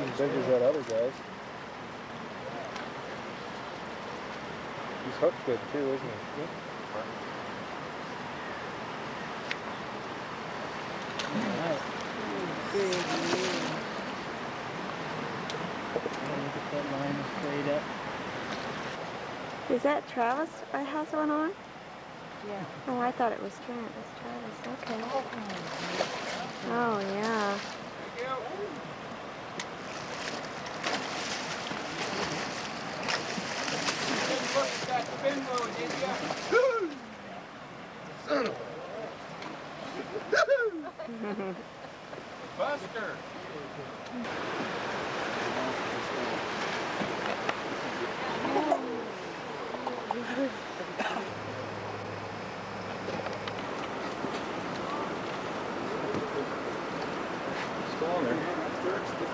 as big as that other guy's. He's hooked good too, isn't he? Yeah. Is that Travis I has one on? Yeah. Oh, I thought it was Trent. It's Travis. Okay. Oh, yeah. Buster! Still on there.